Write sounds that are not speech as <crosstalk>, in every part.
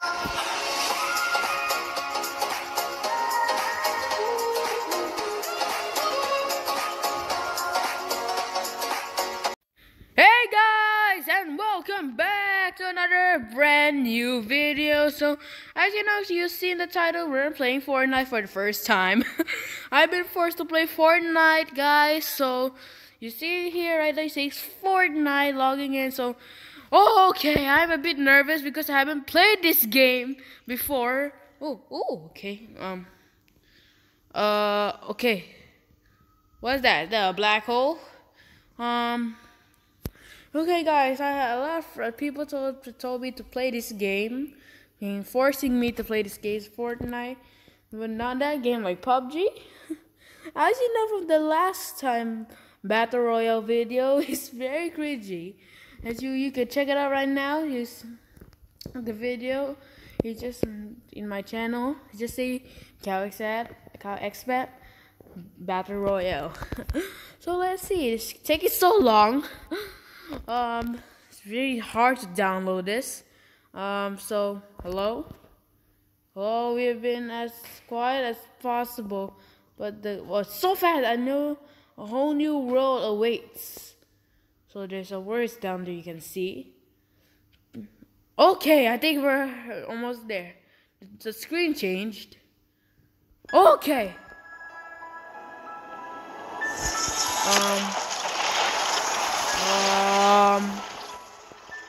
Hey guys, and welcome back to another brand new video. So, as you know, you've seen the title, we're playing Fortnite for the first time. <laughs> I've been forced to play Fortnite, guys. So, you see here, right, it says Fortnite logging in. So, okay, I'm a bit nervous because I haven't played this game before. Oh, oh, okay. Um, uh, okay. What's that? The black hole? Um. Okay, guys, I had a lot of people told told me to play this game, and forcing me to play this game, Fortnite, but not that game like PUBG. <laughs> As you know from the last time battle royale video, <laughs> it's very cringy. As you you can check it out right now. Use the video. It's just in my channel. Just say CowXat, CowXbat battle royale. <laughs> so let's see. It's taking so long. um, it's really hard to download this. Um, so hello, hello. We have been as quiet as possible, but the well, so fast. I know a whole new world awaits. So there's a words down there you can see. Okay, I think we're almost there. The screen changed. Okay. Um. Um,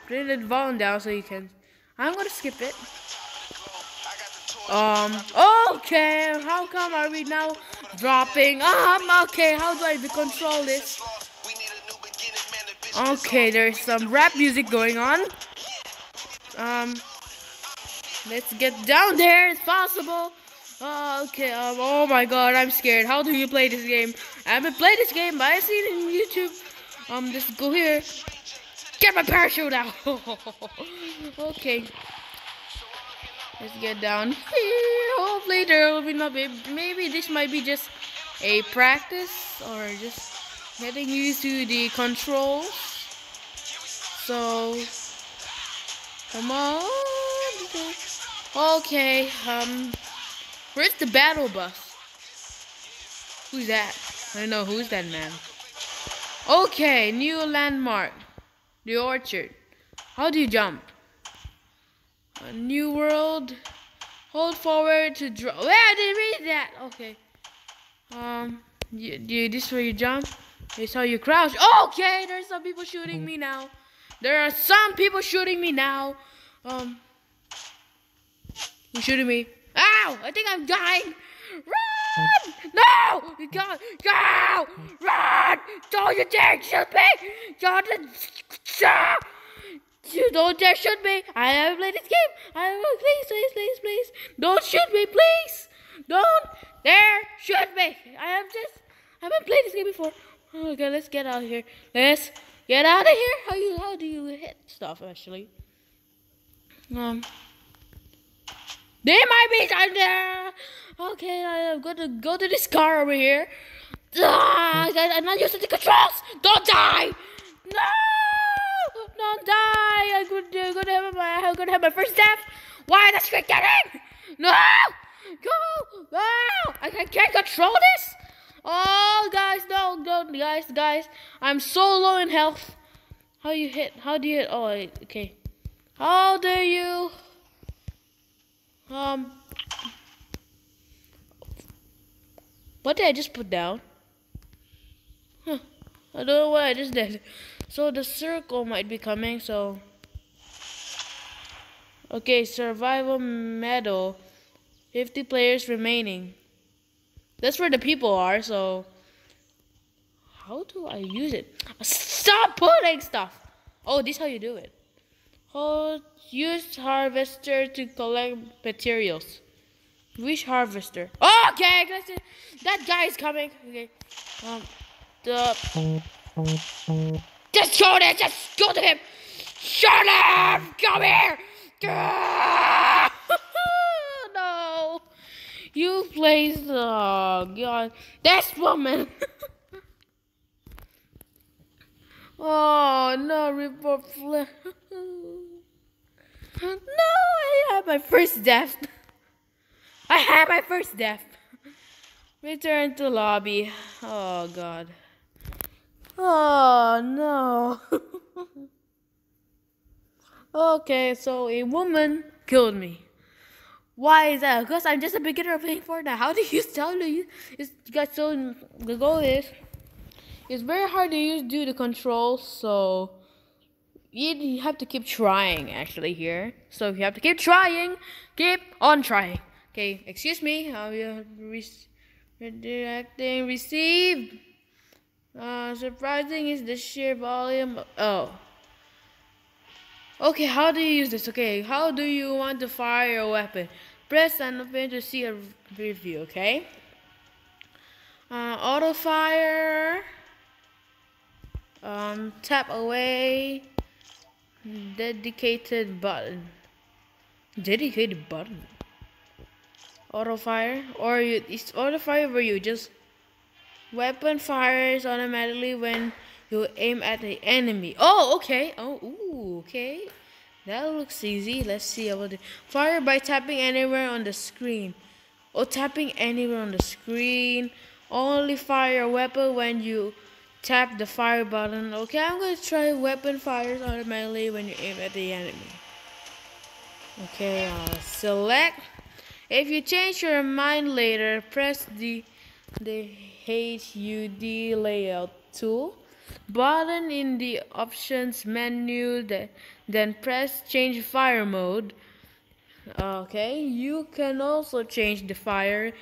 bring the volume down so you can. I'm gonna skip it. Um, okay, how come are we now dropping? Um, okay, how do I control this? Okay, there's some rap music going on. Um, let's get down there as possible. Oh, okay, um, oh my god, I'm scared. How do you play this game? I haven't played this game, but I've seen it on YouTube. Um, just go here. Get my parachute out. <laughs> okay. Let's get down. Hopefully there will be not be maybe this might be just a practice or just getting used to the controls. So come on. Okay, um where's the battle bus? Who's that? I don't know who's that man. Okay, new landmark. The orchard. How do you jump? A new world. Hold forward to draw. Where I didn't read that. Okay. Um, you, you, this is where you jump. This saw you crouch. Okay, there's some people shooting me now. There are some people shooting me now. Um, who's shooting me? Ow! I think I'm dying. Run! No! You go! Run! Don't you dare shoot me! Don't you don't dare shoot me! I haven't played this game! I haven't please, please, please, please! Don't shoot me, please! Don't dare shoot me! I have just I haven't played this game before. Okay, let's get out of here. Let's get out of here. How you how do you hit stuff actually? Um there might be time there. Okay, I'm gonna go to this car over here. Ah, guys, I'm not to the controls. Don't die. No, don't die. I'm gonna, I'm gonna have my, I'm gonna have my first death. Why the screen getting? No, go. I, I can't control this. Oh, guys, no, no, guys, guys. I'm so low in health. How you hit? How do you hit? Oh, okay. How do you? Um, what did I just put down? Huh. I don't know what I just did. So the circle might be coming, so... Okay, survival medal. 50 players remaining. That's where the people are, so... How do I use it? Stop pulling stuff! Oh, this is how you do it. Hold use harvester to collect materials. Which harvester? Oh, okay, that guy is coming. Okay. Um, the. Just show it. Just go to him. Shut up! Come here. You placed. Oh God. That's woman. <laughs> oh no, report. <laughs> No, I had my first death. I had my first death. Return to lobby. Oh god. Oh no. <laughs> okay, so a woman killed me. Why is that? Because I'm just a beginner playing Fortnite. How do you <laughs> tell you? It's got so the goal is it's very hard to use due to controls, so you have to keep trying actually here. So you have to keep trying, keep on trying. Okay, excuse me. How you re redirecting received? Uh, surprising is the sheer volume. Oh. Okay, how do you use this? Okay, how do you want to fire your weapon? Press and open to see a review, okay? Uh, auto fire. Um, tap away. Dedicated button. Dedicated button. Auto fire. Or you, it's auto fire where you just weapon fires automatically when you aim at the enemy. Oh, okay. Oh, ooh, okay. That looks easy. Let's see. I will do fire by tapping anywhere on the screen. Or tapping anywhere on the screen. Only fire a weapon when you tap the fire button. Okay, I'm going to try weapon fires automatically when you aim at the enemy. Okay, uh, select. If you change your mind later, press the the HUD layout tool button in the options menu then press change fire mode. Okay you can also change the fire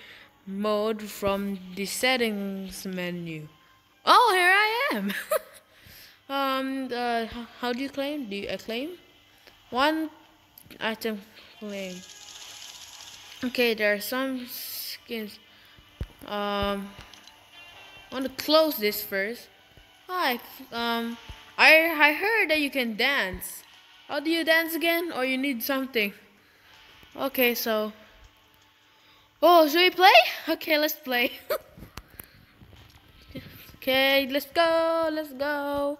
mode from the settings menu. Oh here I am. <laughs> Um uh, how do you claim? Do you claim? One item claim. Okay there are some skins. Um I want to close this first Hi. Um, I I heard that you can dance. How do you dance again? Or you need something? Okay, so. Oh, should we play? <laughs> Okay, let's play. <laughs> okay, let's go. Let's go.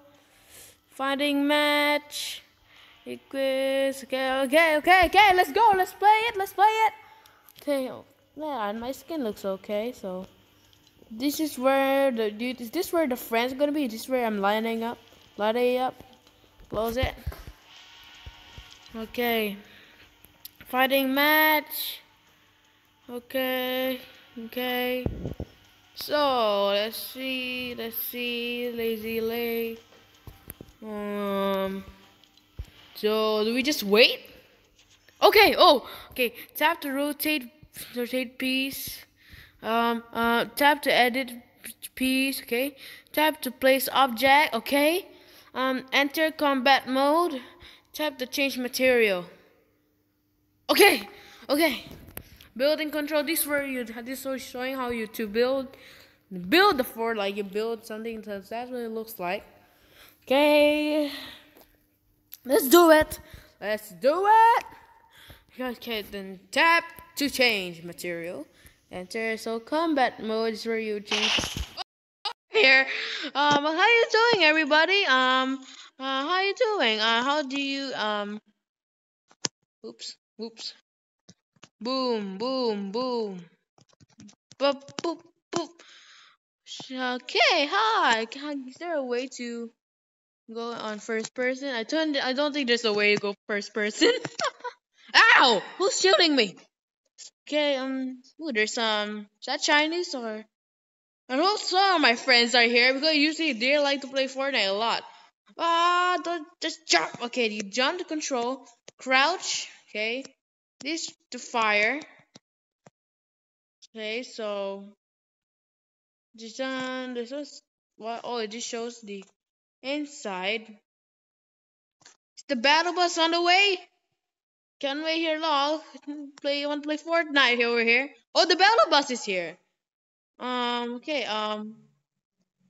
Finding match. Quiz. Okay, okay, okay, okay. Let's go. Let's play it. Let's play it. Okay. Oh, man, my skin looks okay, so. This is where the dude. Is this where the friends gonna be? Is this where I'm lining up? Lining up. Close it. Okay. Fighting match. Okay. Okay. So let's see. Let's see. Lazy lay. Um. So do we just wait? Okay. Oh. Okay. Tap to rotate. Rotate piece. Um, uh, tap to edit piece, okay. Tap to place object, okay. Um, enter combat mode. Tap to change material. Okay, okay. Building control. This where you. This is showing how you to build, build the fort like you build something. so That's what it looks like. Okay. Let's do it. Let's do it. Okay, then tap to change material. Enter so combat mode is where you change here. Um how you doing everybody? Um uh how you doing? Uh how do you um oops oops. Boom boom boom. Boop boop boop. Okay hi. Is there a way to go on first person? I turned i don't think there's a way to go first person. <laughs> Ow! Who's shooting me Okay, um, ooh, there's um, is that Chinese or? I know some of my friends are here because usually they like to play Fortnite a lot. Ah, don't just jump. Okay, you jump to control, crouch. Okay, this to fire. Okay, so this one, this was what? Oh, it just shows the inside. Is the battle bus on the way? Can't wait here long. <laughs> Play want to play Fortnite over here. Oh the battle bus is here. Um okay, um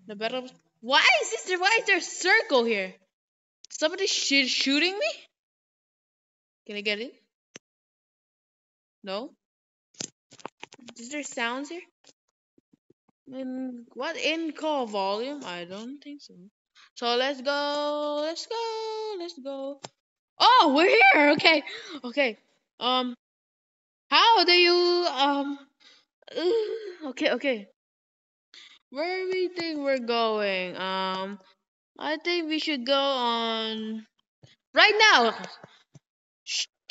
the battle Why is this there why is there a circle here? Somebody sh shooting me? Can I get in? No? Is there sounds here? In what in call volume? I don't think so. So let's go, let's go, let's go. Oh, we're here. Okay, okay. Um, how do you um? <sighs> okay, okay. Where do we think we're going? Um, I think we should go on right now.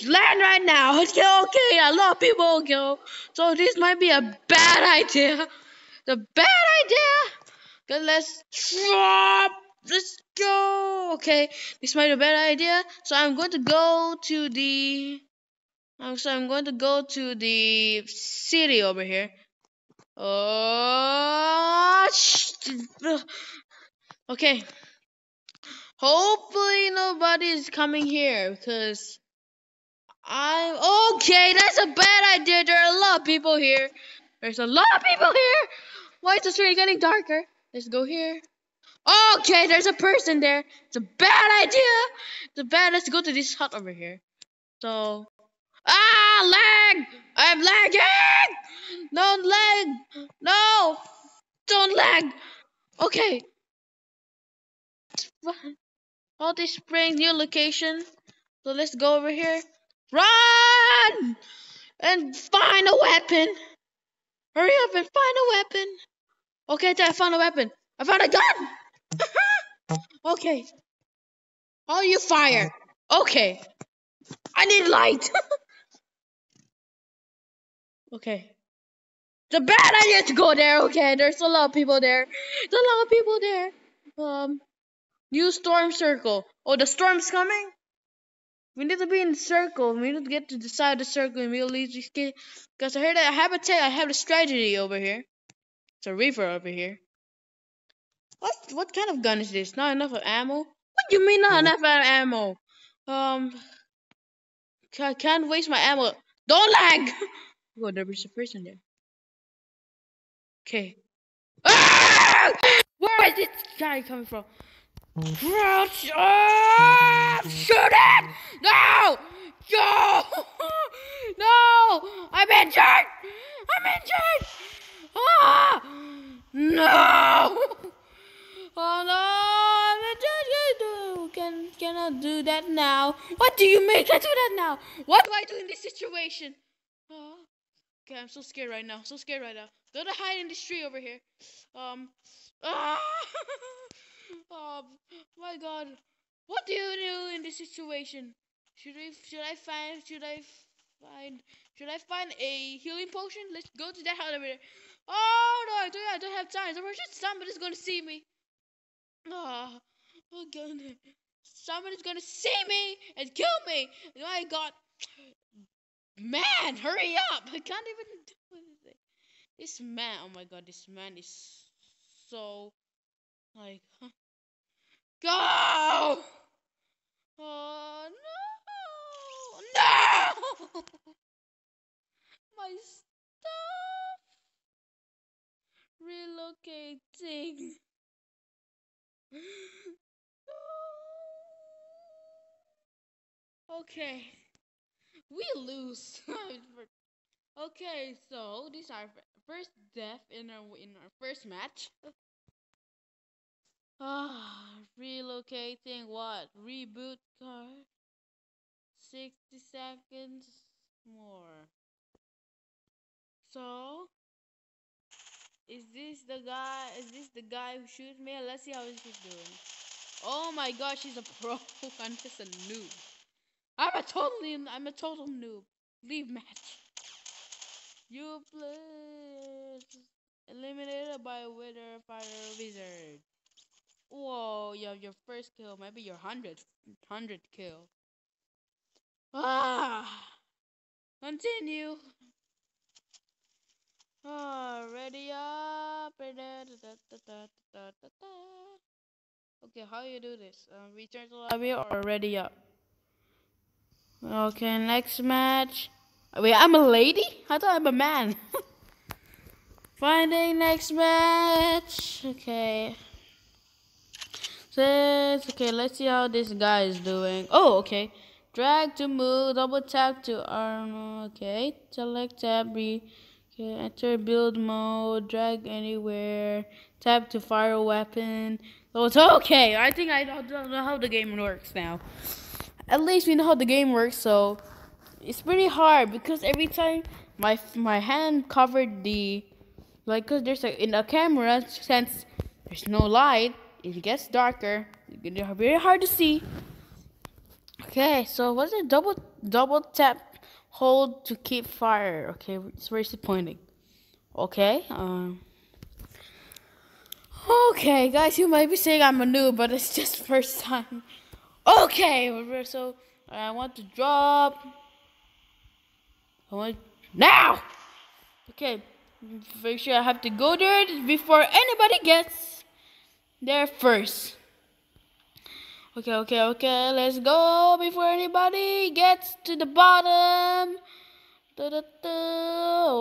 Land right now. <laughs> Okay, okay. A lot of people go. So this might be a bad idea. The bad idea. Okay, let's drop. Let's go. Okay, this might be a bad idea. So I'm going to go to the. So I'm going to go to the city over here. Oh, okay. Hopefully nobody's coming here because I'm okay. That's a bad idea. There are a lot of people here. There's a lot of people here. Why is the street getting darker? Let's go here. Okay, there's a person there. It's a bad idea. It's a bad. Let's go to this hut over here. So, ah, lag! I'm lagging. Don't lag. No, don't lag. Okay. All this spring new location. So let's go over here. Run! And find a weapon. Hurry up and find a weapon. Okay, I found a weapon. I found a gun. <laughs> okay. Oh, you fire. Okay. I need light. <laughs> okay. It's a bad idea to go there. Okay, there's a lot of people there. There's a lot of people there. Um, new storm circle. Oh, the storm's coming. We need to be in the circle. We need to get to the side of the circle and we'll leave these kids. Because I heard that I have a I have a strategy over here. It's a reaper over here. What what kind of gun is this? Not enough of ammo? What do you mean not enough of ammo? Um I can't waste my ammo. Don't lag! <laughs> oh, there's a person there. Okay. Ah! Where is this guy coming from? Crouch! Oh, shoot it! No! No! <laughs> No! I'm injured! I'm injured! Ah! No! Oh no! I'm injured! Cannot do that now. What do you make? I do that now. What do I do in this situation? Oh. Okay, I'm so scared right now. So scared right now. Go to hide in this tree over here. Um. Ah! <laughs> Oh my god. What do you do in this situation? Should I should I find should I find should I find a healing potion? Let's go to that elevator. Oh no, I don't, I don't have time. Somebody's gonna see me. Oh, oh god. Somebody's gonna see me and kill me. Oh my god. Man, hurry up. I can't even do anything. This man, oh my god, this man is so like, huh? Go! Oh no! No! <laughs> My stuff! Relocating. <gasps> okay. We lose. <laughs> okay, so this is our first death in our in our first match. Ah, <sighs> <sighs> relocating what? Reboot car? 60 seconds more. So, is this the guy? Is this the guy who shoots me? Let's see how he's doing. Oh my gosh, he's a pro. <laughs> I'm just a noob. I'm a totally, I'm a total noob. Leave match. You play eliminated by a Wither Fire Wizard. Whoa, you have your first kill, maybe your hundredth, hundredth kill. Ah, continue. Ah, ready up. Okay, how you do this? Uh, return to lobby or ready up? Okay, next match. Wait, I'm a lady? I thought I'm a man. <laughs> Finding next match. Okay says, okay, let's see how this guy is doing. Oh, okay. Drag to move, double tap to arm. okay. Select tab, okay, enter build mode, drag anywhere, tap to fire a weapon. Oh, it's okay. I think I don't know how the game works now. At least we know how the game works. So it's pretty hard because every time my my hand covered the like because there's a in a camera since there's no light it gets darker. It's very hard to see. Okay so what's it double double tap hold to keep fire? Okay where's it pointing okay um okay guys you might be saying i'm a noob but it's just <laughs> first time okay so i want to drop I want now okay Make sure I have to go there before anybody gets there first. Okay, okay, okay. Let's go before anybody gets to the bottom. Da, da, da.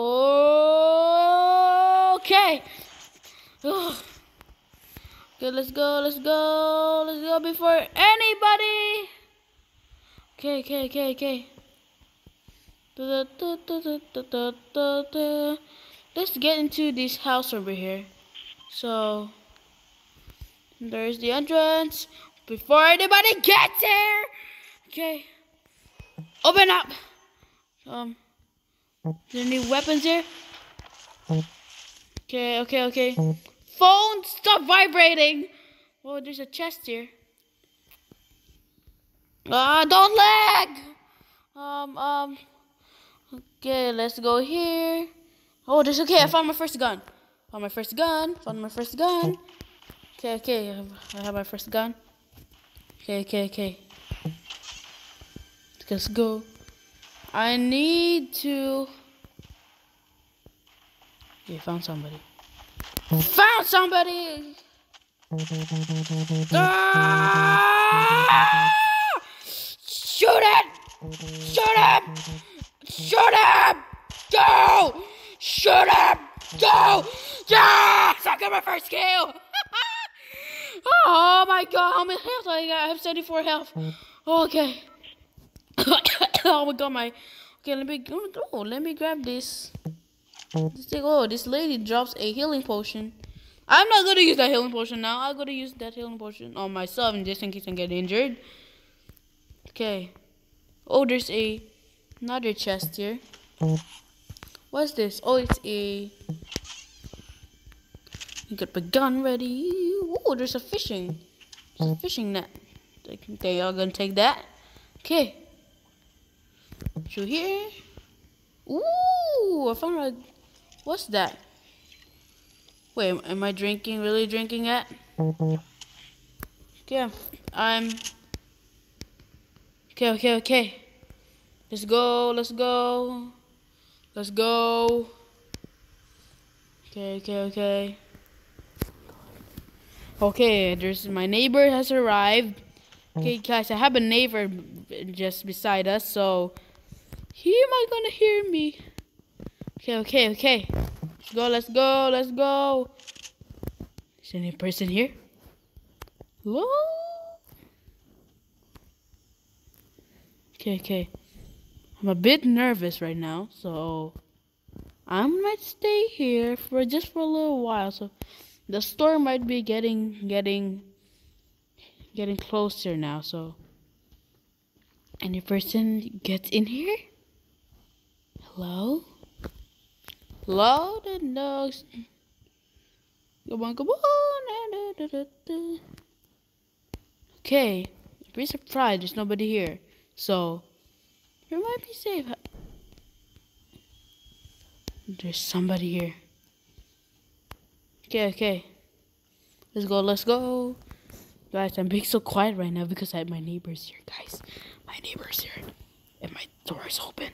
Okay. Okay, let's go, let's go, let's go before anybody. Okay, okay, okay, okay. Let's get into this house over here. So, there's the entrance. Before anybody gets here! Okay. Open up! Um, is there any weapons here? Okay, okay, okay. Phone, stop vibrating! Oh, there's a chest here. Ah, uh, don't lag! Um, um, okay, let's go here. Oh, this okay. I found my first gun. Found my first gun. Found my first gun. Okay, okay. I have my first gun. Okay, okay, okay. Let's go. I need to. Okay, found somebody. Found somebody. Ah! Shoot it! Shoot him! Shoot him! Go! Shut up! Go! Yes! I got my first kill! <laughs> oh my god, how many health I got? I have 74 health. Okay. <coughs> oh my god, my. Okay, let me. Oh, let me grab this. This thing. Oh, this lady drops a healing potion. I'm not gonna use that healing potion now. I'm gonna use that healing potion on myself just in case I get injured. Okay. Oh, there's a another chest here. What's this? Oh, it's a. You got the gun ready. Oh, there's a fishing. There's a fishing net. They y'all gonna take that. Okay. Through here. Ooh, I found a. What's that? Wait, am I drinking? Really drinking it? Okay, I'm. Okay, okay, okay. Let's go. Let's go. Let's go. Okay, okay, okay. Okay, there's my neighbor has arrived. Okay, mm. guys, I have a neighbor just beside us, so he might gonna hear me. Okay, okay, okay. Let's go, let's go, let's go. Is any person here? Hello? Okay, okay. I'm a bit nervous right now, so I might stay here for just for a little while. So the storm might be getting getting getting closer now. So any person gets in here? Hello? Hello? No. Come on, come on. Okay. Be surprised there's nobody here. So you might be safe. There's somebody here. Okay, okay. Let's go, let's go. Guys, I'm being so quiet right now because I my neighbors here, guys. My neighbors here. And my door is open.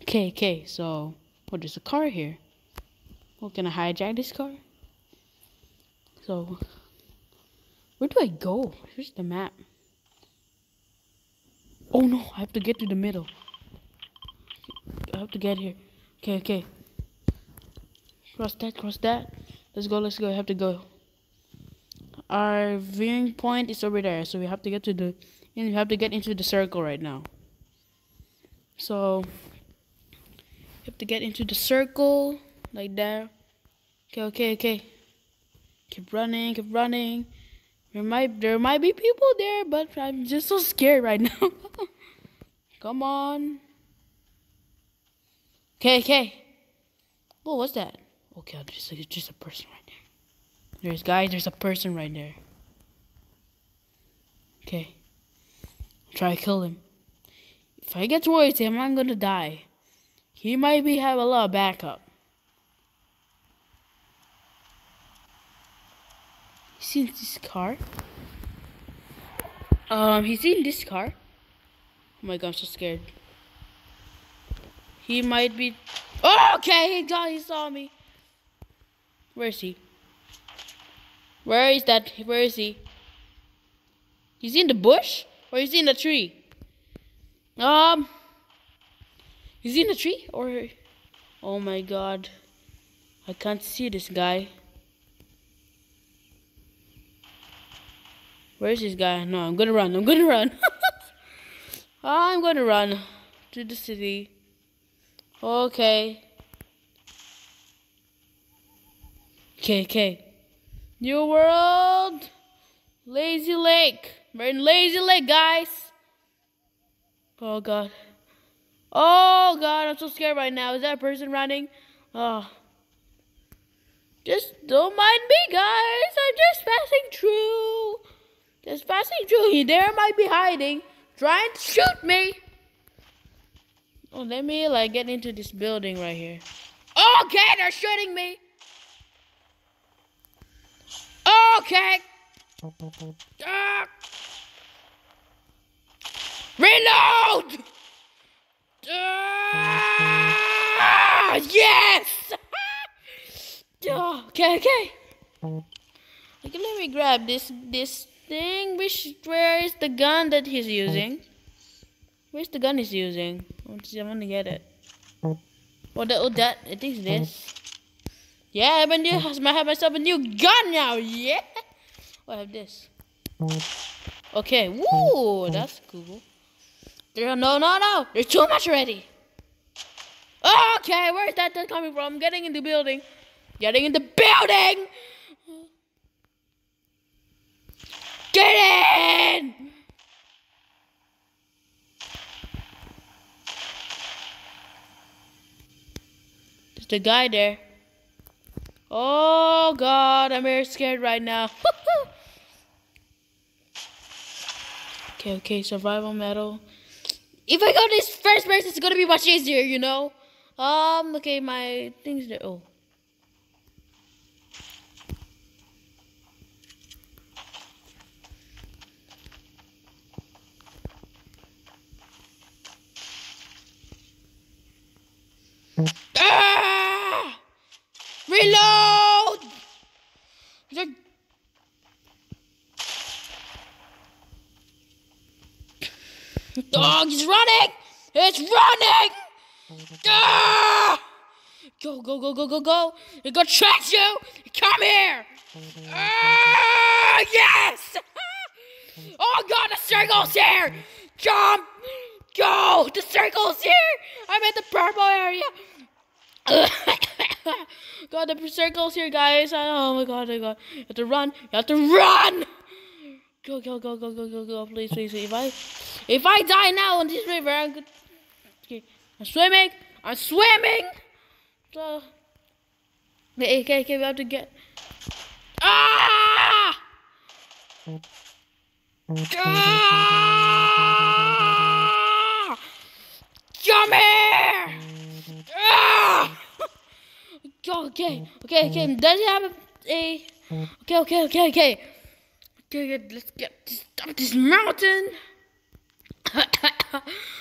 Okay, okay, so oh there's a car here. Well, can I hijack this car? So where do I go? Here's the map. Oh no, I have to get to the middle. I have to get here. Okay, okay. Cross that, cross that. Let's go, let's go. I have to go. Our viewing point is over there, so we have to get to the and we have to get into the circle right now. So have to get into the circle like there. Okay, okay, okay. Keep running, keep running. There might there might be people there, but I'm just so scared right now. <laughs> Come on. Okay, okay. Oh, was that? Okay, just just a person right there. There's guys. There's a person right there. Okay. Try to kill him. If I get towards him, I'm gonna die. He might be have a lot of backup. He's in this car. Um, he's in this car. Oh my god, I'm so scared. He might be. Oh, okay, he got. He saw me. Where is he? Where is that? Where is he? He's in the bush or he's in the tree? Um, he's in a tree or? Oh my god, I can't see this guy. Where's this guy? No, I'm gonna run. I'm gonna run. <laughs> Ah, I'm gonna run to the city. Okay. Okay, okay. New World. Lazy Lake. We're in Lazy Lake, guys. Oh, God. Oh, God. I'm so scared right now. Is that person running? Oh. Just don't mind me, guys. I'm just passing through. Just passing through. He <laughs> there might be hiding. Trying to shoot me. Oh, let me like get into this building right here. Okay, they're shooting me. Okay. Ah. Reload! Ah, yes! oh, okay, okay. Let me grab this this thing. Which where is the gun that he's using? Where's the gun he's using? I want to get it. Oh, that, oh, that, I think it's this. Yeah, I have, a new, I have myself a new gun now, yeah! Oh, I have this. Okay, woo, that's cool. There, no, no, no, there's too much already. Okay, where's that coming from? Getting in the building. Getting in the building! Get in! There's the guy there. Oh god, I'm very scared right now. <laughs> okay, okay, survival medal. If I go this first person, it's gonna be much easier, you know? Um, okay, my things there. Oh. Reload! <laughs> Dog is running! It's running! Ah! Go, go, go, go, go, go! It gonna track you! Come here! Ah, yes! <laughs> oh god, the circle's here! Jump! Go! The circle's here! I'm in the purple area! <laughs> god, the circle's here, guys. Oh my god, oh my god. You have to run. You have to run! Go, go, go, go, go, go, go. Please, please. If I, if I die now in this river, I'm good. Okay, I'm swimming. I'm swimming. So, okay, okay, okay. We have to get. Ah! Ah! Come here! Ah! <laughs> Okay, okay, okay. Does it have a, a okay, okay, okay, okay. Let's get this up this mountain. <coughs>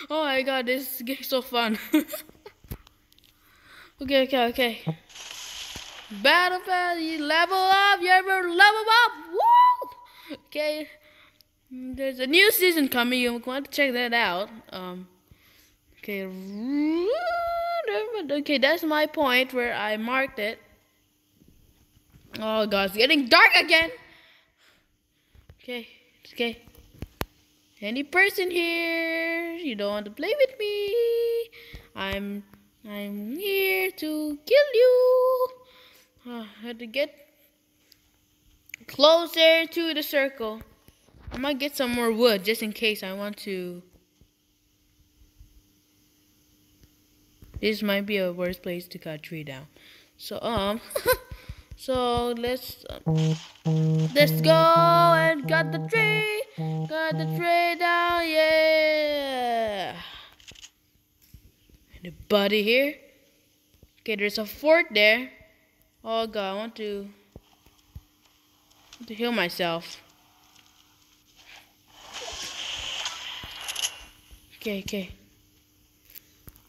oh my god, this is so fun. <laughs> okay, okay, okay. Battle Pass, you level up, you ever level up? Woo! Okay. There's a new season coming, you want to check that out. Um Okay. Okay, that's my point where I marked it. Oh god, it's getting dark again. Okay, okay. Any person here? You don't want to play with me? I'm I'm here to kill you. Oh, I had to get. closer to the circle. I might get some more wood just in case I want to. This might be a worse place to cut tree down. So um, <laughs> so let's let's go and cut the tree, cut the tree down, yeah. Anybody here? Okay, there's a fort there. Oh god, I want to, want to heal myself. Okay, okay.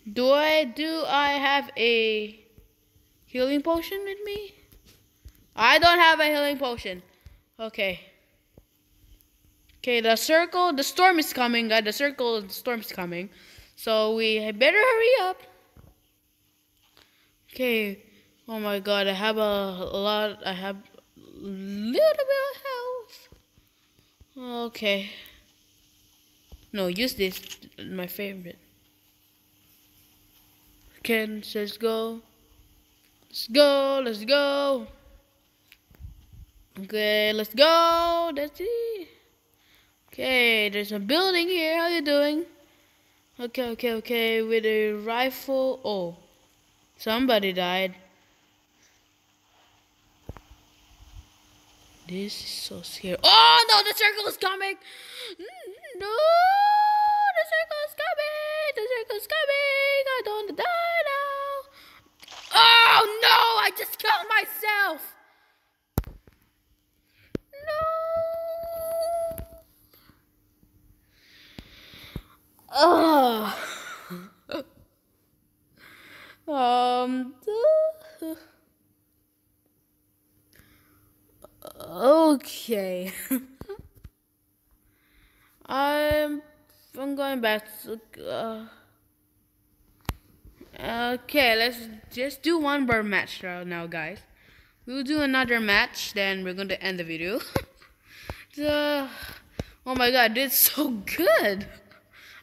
Do I do I have a healing potion with me? I don't have a healing potion. Okay. Okay, the circle, the storm is coming, guys. The circle, the storm is coming. So we better hurry up. Okay. Oh my god, I have a, a lot, I have a little bit of health. Okay. No, use this, my favorite. Okay, let's go. Let's go, let's go. Okay, let's go. That's it. Okay, there's a building here. How you doing? Okay, okay, okay. With a rifle. Oh, somebody died. This is so scary. Oh no, the circle is coming. Mm, no, the circle is coming. The circle is coming. I don't die now. Oh no, I just killed myself. Oh. um. Okay. <laughs> I'm I'm going back to uh, Okay, let's just do one more match now, guys. We'll do another match, then we're going to end the video. <laughs> oh my god, did so good.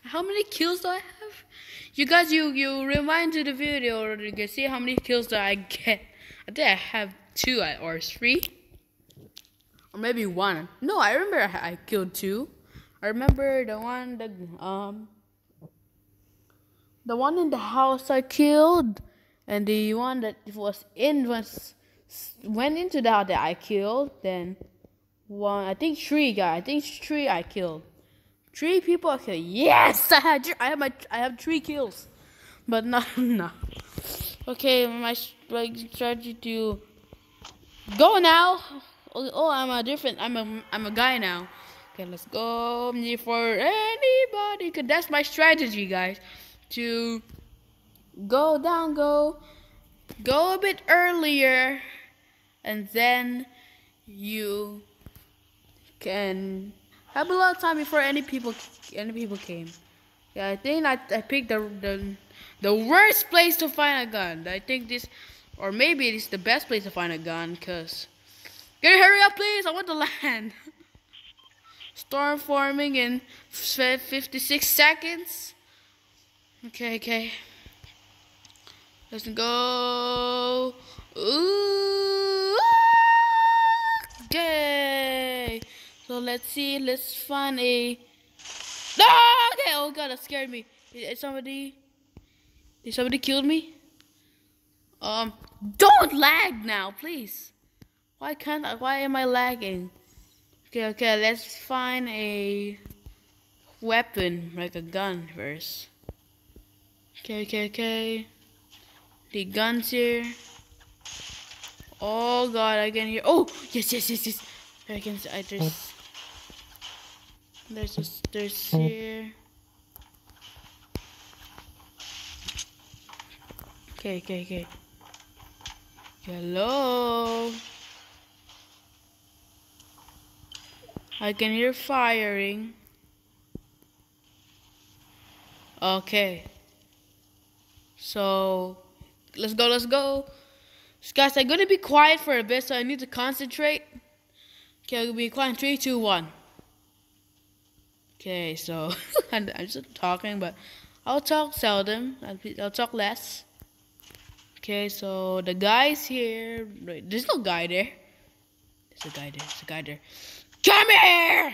How many kills do I have? You guys, you you rewind to the video, or you can see how many kills do I get. I think I have two or three. Or maybe one. No, I remember I killed two. I remember the one that um the one in the house I killed and the one that was in was went into the house that I killed. Then one I think three guy. I think three I killed. Three people I killed. Yes, I had I have my I have three kills, but not <laughs> no. Okay, my, my strategy to go now. Oh, oh, I'm a different. I'm a I'm a guy now. Okay, let's go for anybody. Cause that's my strategy, guys. To go down, go, go a bit earlier, and then you can have a lot of time before any people any people came. Yeah, I think I I picked the the the worst place to find a gun. I think this, or maybe it's the best place to find a gun, cause. Can you hurry up, please? I want to <laughs> land. Storm forming in 56 seconds. Okay, okay. Let's go. Ooh. Ah! Okay. So let's see. Let's find a. No! Okay. Oh god, that scared me. Did somebody? Did somebody kill me? Um. Don't lag now, please. Why can't I, why am I lagging? Okay, okay, let's find a weapon, like a gun first. Okay, okay, okay. The guns here. Oh god, I can hear. Oh, yes, yes, yes, yes. I can. I just. There's just there's hmm. here. Okay, okay, okay. Hello. I can hear firing. Okay. So, let's go, let's go. Guys, I'm gonna be quiet for a bit, so I need to concentrate. Okay, I'll be quiet. Three, two, one. Okay, so <laughs> I'm just talking, but I'll talk seldom. I'll, I'll talk less. Okay, so the guy's here. There's no guy there. There's a guy there. There's a guy there. Come here!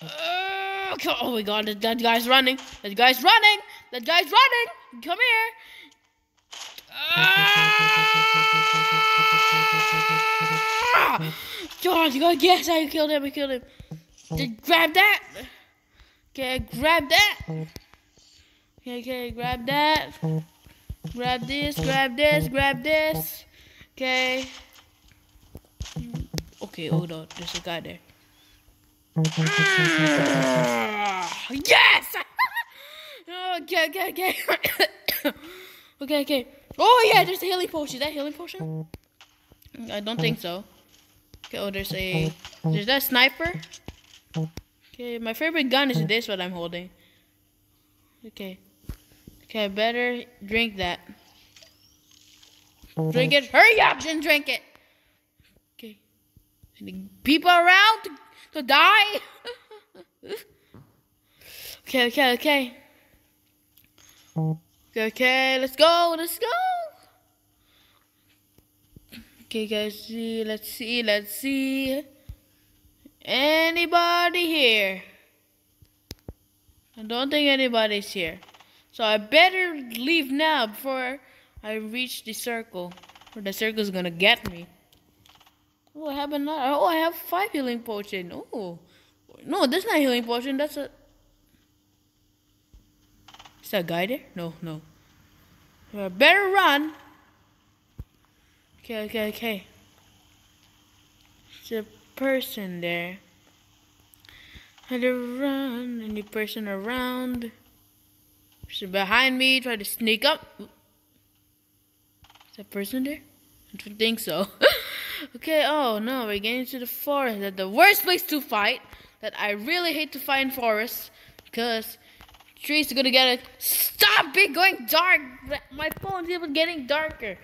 Uh, oh my god, that, that guy's running. That guy's running. That guy's running. Come here. Ah! God, you got yes, I killed him. I killed him. Just grab that. Okay, grab that. Okay, okay, grab that. Grab this, grab this, grab this. Okay. Okay, hold on. There's a guy there. Ah, yes! <laughs> okay, okay, okay. <coughs> okay, okay. Oh, yeah, there's a healing potion. Is that healing potion? I don't think so. Okay, oh, there's a... There's that sniper. Okay, my favorite gun is this what I'm holding. Okay. Okay, I better drink that. Drink it. Hurry up and drink it. Okay. Any people around to, to die? <laughs> okay, okay, okay. Okay, okay, let's go, let's go. Okay, guys, see, let's see, let's see. Anybody here? I don't think anybody's here. So I better leave now before I reach the circle. Or the circle's gonna get me. Oh, I have another. Oh, I have five healing potion. Oh. No, that's not healing potion. That's a... Is that guy there? No, no. I better run. Okay, okay, okay. A person there. Had to run. Any person around? Person behind me. Try to sneak up. Is that person there? I don't think so. <laughs> okay, oh no, we're getting to the forest. That's the worst place to fight. That I really hate to fight in forests. Because trees are gonna get it. Stop it going dark! My phone's even getting darker.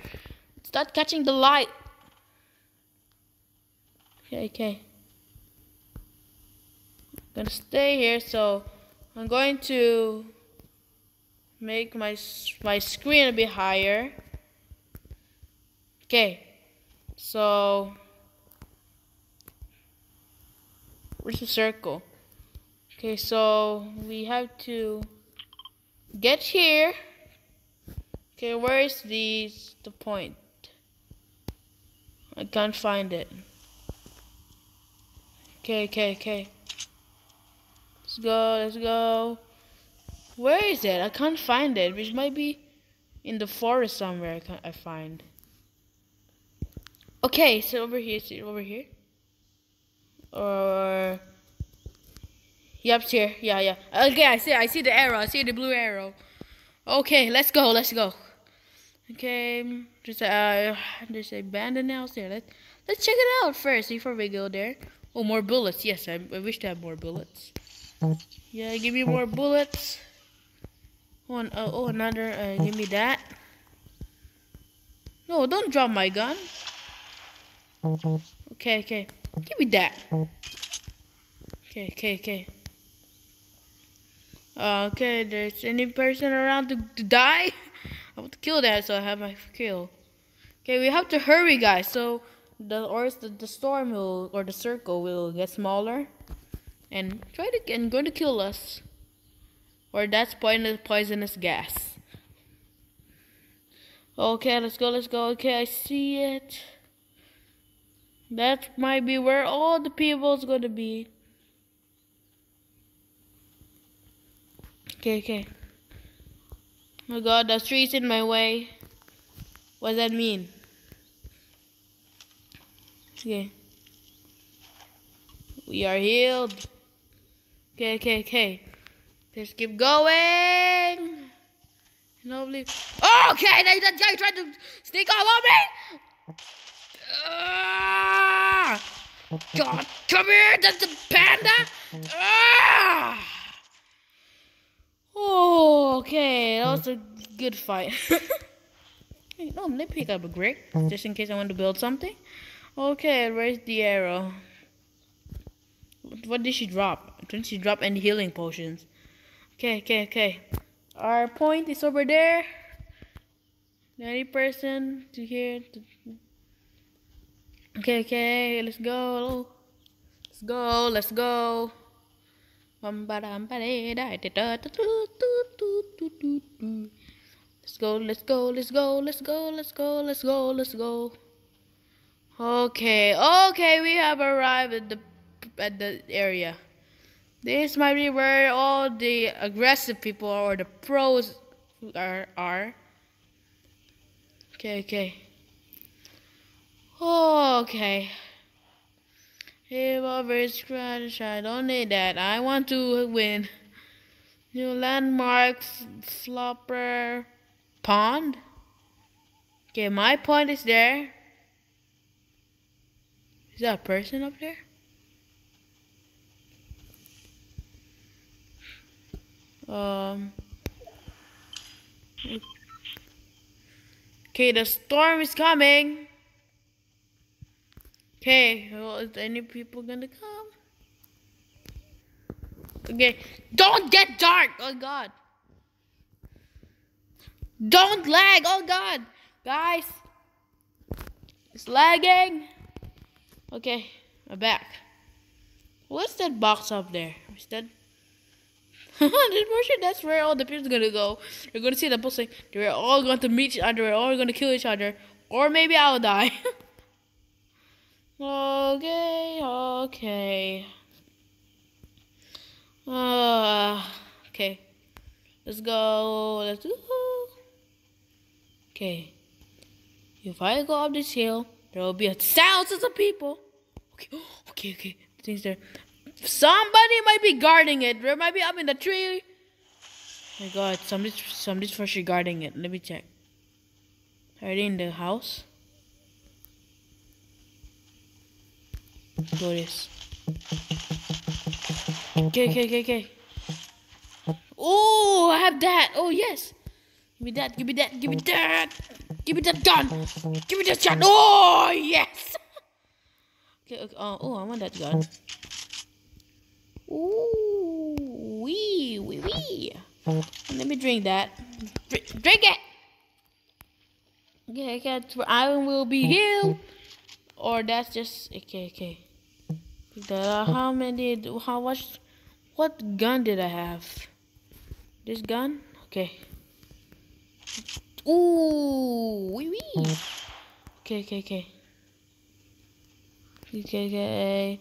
Start catching the light. Okay, okay. I'm gonna stay here, so I'm going to make my my screen a bit higher. Okay, so where's the circle? Okay, so we have to get here. Okay, where is the the point? I can't find it. Okay, okay, okay. Let's go, let's go. Where is it? I can't find it. Which might be in the forest somewhere. I can't. I find. Okay, so over here. See over here. Or. Yep, here. Yeah, yeah. Okay, I see. I see the arrow. I see the blue arrow. Okay, let's go. Let's go. Okay, just uh, there's a bandit house there. Let Let's check it out first before we go there. Oh, more bullets. Yes, I, I wish to have more bullets. Yeah, give me more bullets. One, oh, oh, another. Uh, give me that. No, don't drop my gun. Okay, okay. Give me that. Okay, okay, okay. Uh, okay, there's any person around to, to die? <laughs> I want to kill that so I have my kill. Okay, we have to hurry, guys. So the or the, the storm will or the circle will get smaller and try to and going to kill us. Or that's poisonous poisonous gas. Okay, let's go, let's go. Okay, I see it. That might be where all the people's gonna be. Okay, okay. Oh god, the tree's in my way. What does that mean? Okay. We are healed. Okay, okay, okay. Let's keep going. And hopefully. Oh, okay, they, that guy tried to sneak all on me. Ah! God, come here, that's the panda. Ah! Oh, okay, that was a good fight. <laughs> hey, no, let me pick up a brick just in case I want to build something. Okay, where's the arrow? What did she drop? Didn't she drop any healing potions? Okay, okay, okay. Our point is over there. Any person to here? Okay, okay, let's go. Let's go, let's go. Let's go, let's go, let's go, let's go, let's go, let's go, let's go. Okay, okay, we have arrived at the at the area. This might be where all the aggressive people or the pros are are. Okay, okay. Okay. Here over scratch. I don't need that. I want to win. New landmark flopper pond. Okay, my point is there. Is that a person up there? Um. Okay, the storm is coming. Okay, well, is any people gonna come? Okay, don't get dark. Oh God. Don't lag. Oh God, guys, it's lagging. Okay, I'm back. What's that box up there? Is <laughs> that? This motion, that's where all the people are gonna go. They're gonna see the like they're all going to meet each other, they're all gonna kill each other, or maybe I'll die. <laughs> okay, okay. Uh, okay. Let's go. Let's go. Okay. If I go up this hill, there will be a thousands of people. Okay, okay, okay. Things there. Somebody might be guarding it. There might be up in the tree. Oh my god, somebody's somebody's for sure guarding it. Let me check. Are they in the house? Go this. Okay, okay, okay, okay. Oh, I have that. Oh yes. Give me that. Give me that. Give me that. Give me that gun. Give me that gun. Oh yes. Okay. okay. Uh, oh, I want that gun. Mm. Ooh, wee, wee, wee. Mm. Let me drink that. Drink, drink it. Okay, okay. I will be mm. healed. Or that's just okay, okay. The, uh, how many? How much? What gun did I have? This gun? Okay. Ooh, wee wee. Okay, okay, okay. Okay.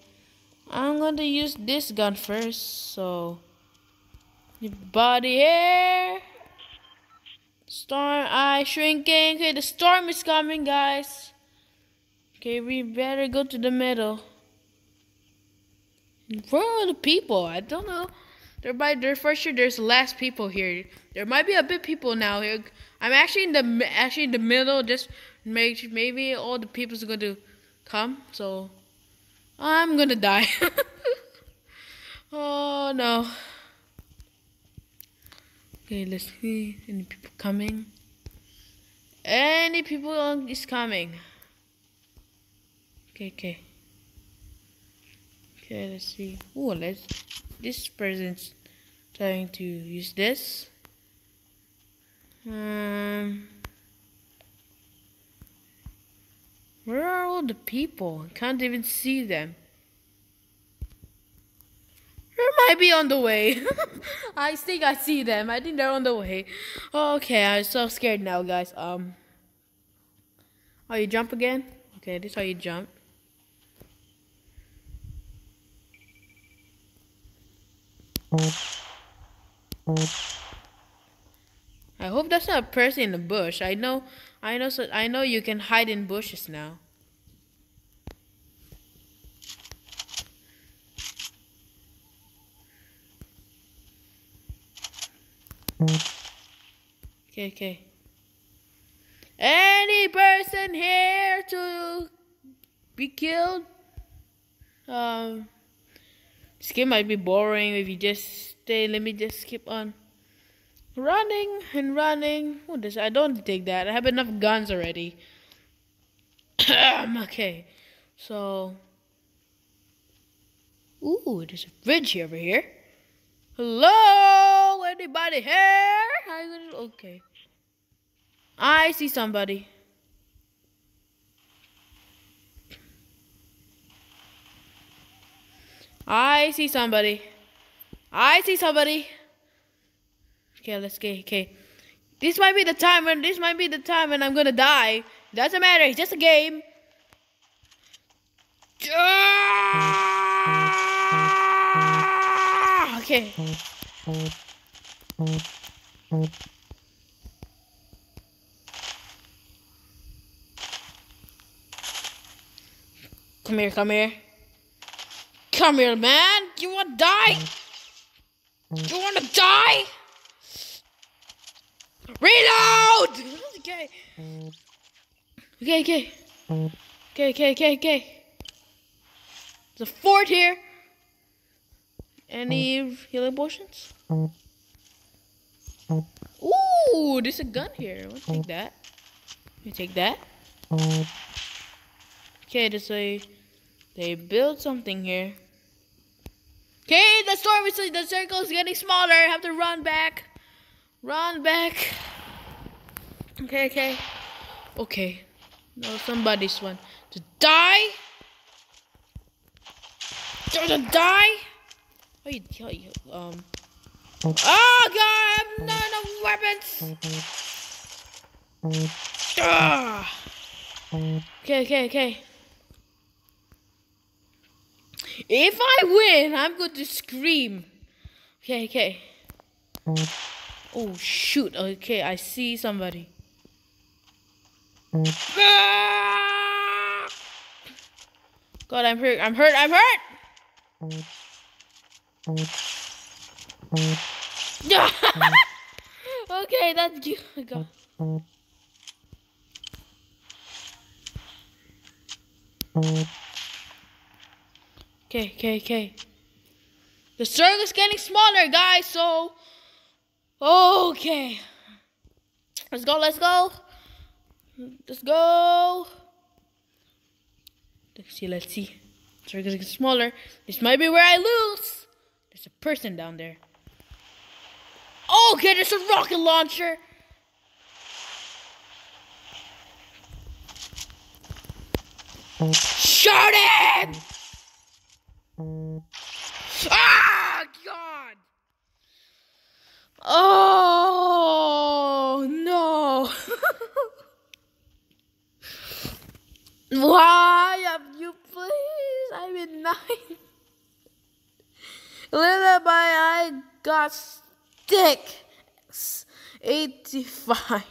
I'm going to use this gun first, so... Body here. Storm eye shrinking. Okay, the storm is coming, guys. Okay, we better go to the middle. Where are the people? I don't know. There might, there for sure. There's less people here. There might be a bit people now here. I'm actually in the actually in the middle. Just maybe maybe all the people's going to come. So I'm gonna die. <laughs> oh no. Okay, let's see. Any people coming? Any people is coming. Okay, okay. Okay, let's see. Oh, let's. This person's trying to use this. Um. Where are all the people? I can't even see them. They might be on the way. <laughs> I think I see them. I think they're on the way. Okay, I'm so scared now, guys. Um. Oh, you jump again? Okay, this is how you jump. I hope that's not a person in the bush. I know I know so I know you can hide in bushes now. Okay, okay. Any person here to be killed? Um, this game might be boring if you just stay. Let me just skip on. Running and running. What is I don't dig that. I have enough guns already. <coughs> okay. So Ooh, there's a bridge over here. Hello? Anybody here? okay. I see somebody. I see somebody. I see somebody. Okay, let's get okay. This might be the time when this might be the time when I'm gonna die. Doesn't matter, it's just a game. Ah! Okay. Come here, come here. Come here, man. You wanna die? You wanna die? Reload! Okay. Okay, okay. Okay, okay, okay, okay. There's a fort here. Any healing potions? Ooh, there's a gun here. I'll take that. You take that. Okay, there's a they built something here. Okay, the storm is the circle is getting smaller. I have to run back. Run back. Okay, okay. Okay. No, somebody's one. To die? To die? Oh, you, oh, you, um. Oh, God, I have not enough weapons. Ah. Okay, okay, okay. If I win, I'm going to scream. Okay, okay. Oh, shoot. Okay, I see somebody. Ah! God, I'm hurt. I'm hurt. I'm hurt. <laughs> okay, that's <laughs> you. God. Okay, okay, okay. The circle's getting smaller, guys, so... Okay. Let's go, let's go. Let's go. Let's see, let's see. Circle's getting smaller. This might be where I lose. There's a person down there. Okay, there's a rocket launcher. Shut it! Ah, God! Oh, no. Why have you please? I'm in nine. Little by I got stick. 85.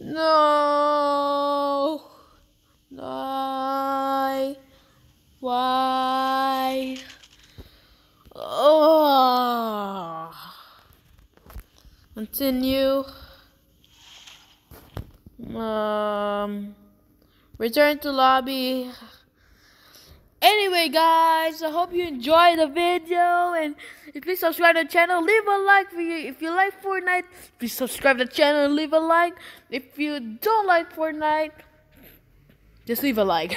No. No. Why? Oh. Continue. Um. Return to lobby. Anyway, guys, I hope you enjoyed the video and if please subscribe to the channel. Leave a like for you if you like Fortnite. Please subscribe to the channel and leave a like. If you don't like Fortnite, just leave a like.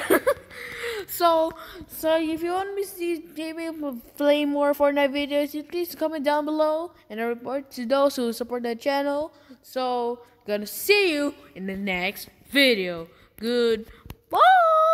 <laughs> so, so if you want me to see Jamie play more Fortnite videos, please comment down below and report to those who support the channel. So, gonna see you in the next video. Goodbye.